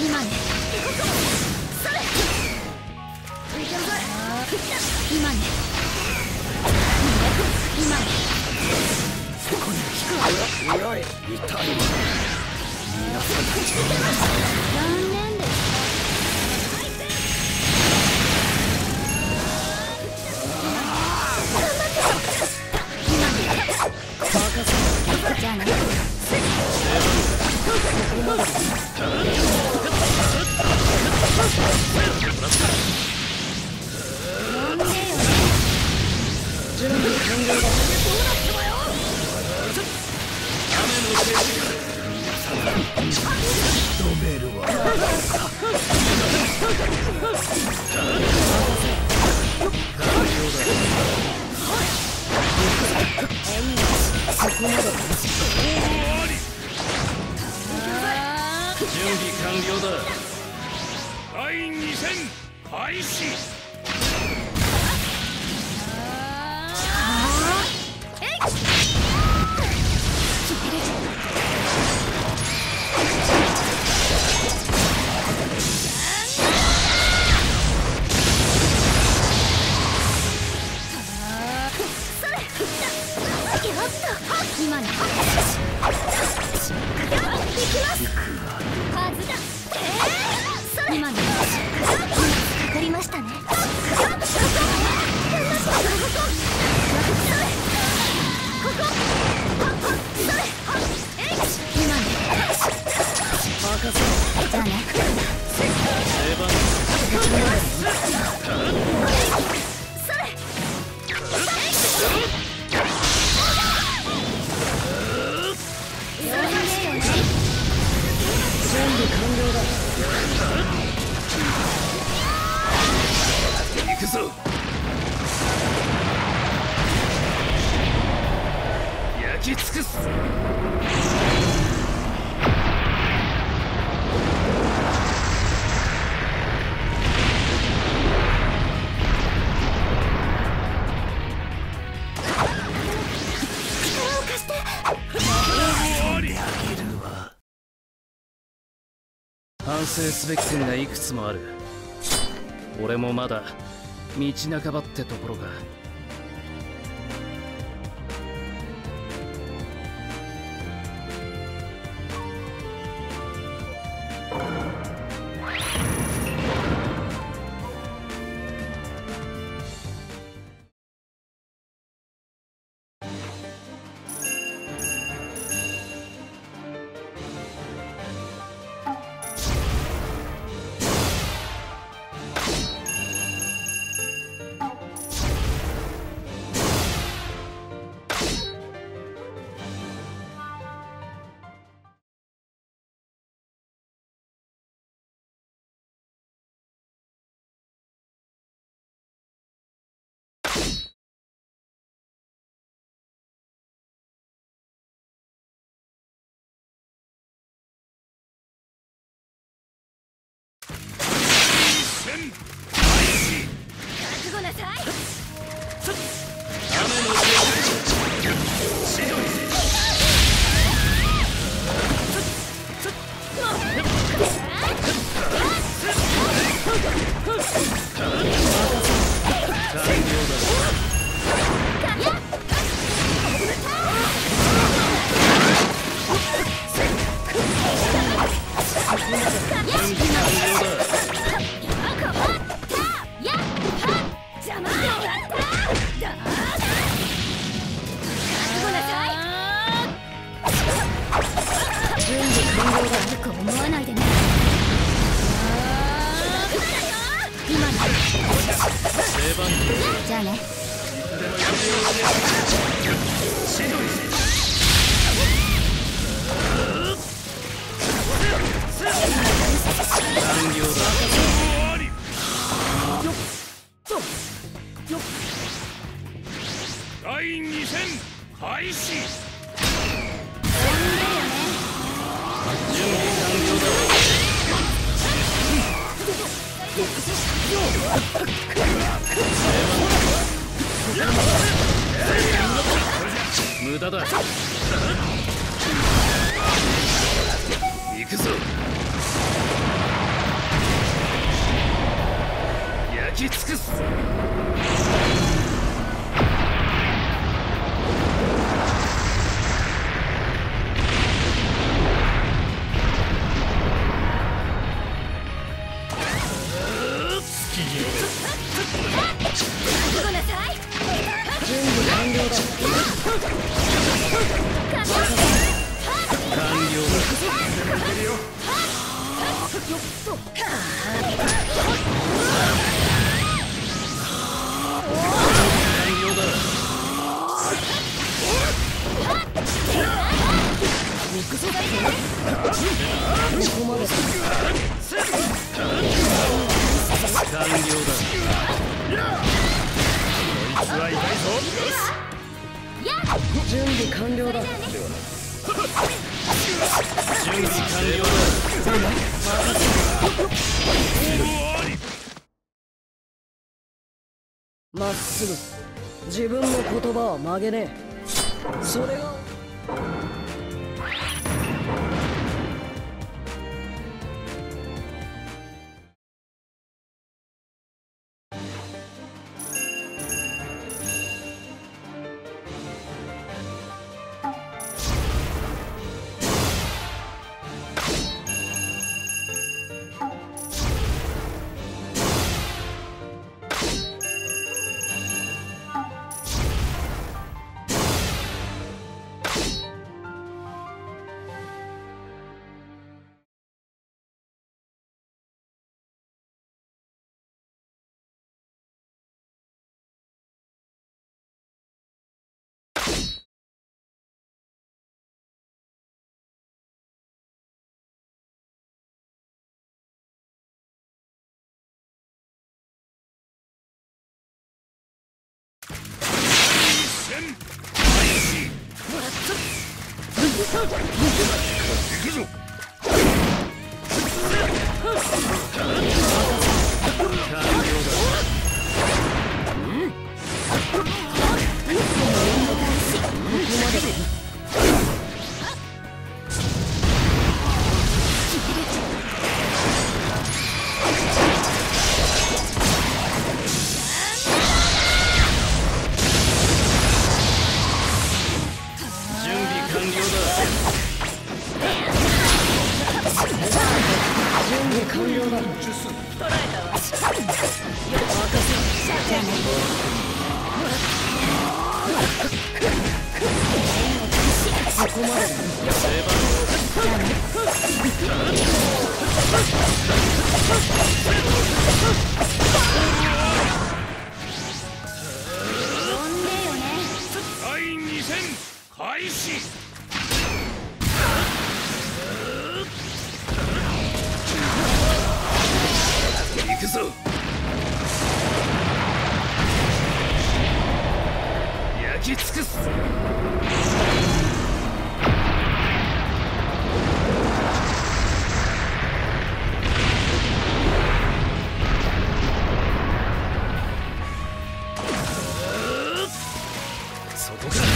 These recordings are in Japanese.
今ね今ねあ準備完了だ。第2戦開始。今の行きます今かかりましたじゃあねき尽くす。反省すべき点がいくつもある。俺もまだ道半ばってところが。萧队準備完了だ準備完了だまっすぐ。自分の言葉は曲げねえ。それが。うん。開始。僕だ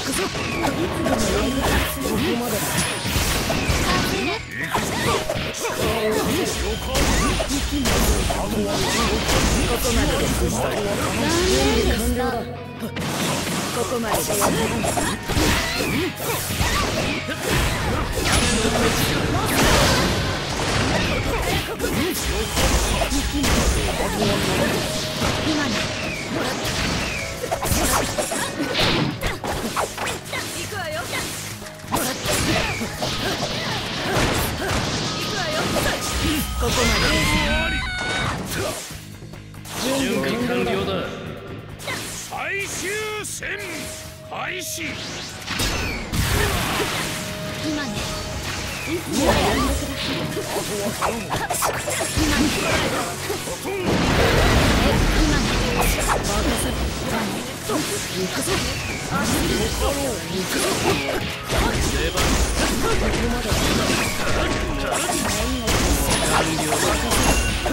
くぞ。ここまでだ完了だここまでだよ今ね始今ね。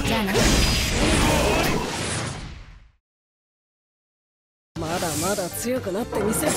じゃあね。まだまだ強くなってみせる